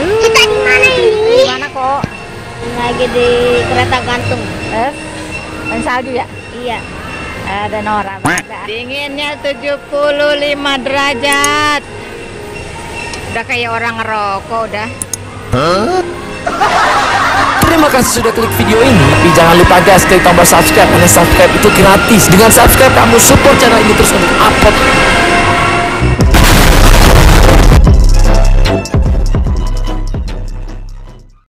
Kita di mana ini? Di mana kok? Lagi di kereta gantung. Eh? Main salju ya? Iya. Ada Nora. Dinginnya 75 derajat. Udah kayak orang ngerokok udah. Terima kasih sudah klik video ini. Tapi jangan lupa guys klik tombol subscribe karena subscribe itu gratis. Dengan subscribe kamu support channel ini terus untuk upload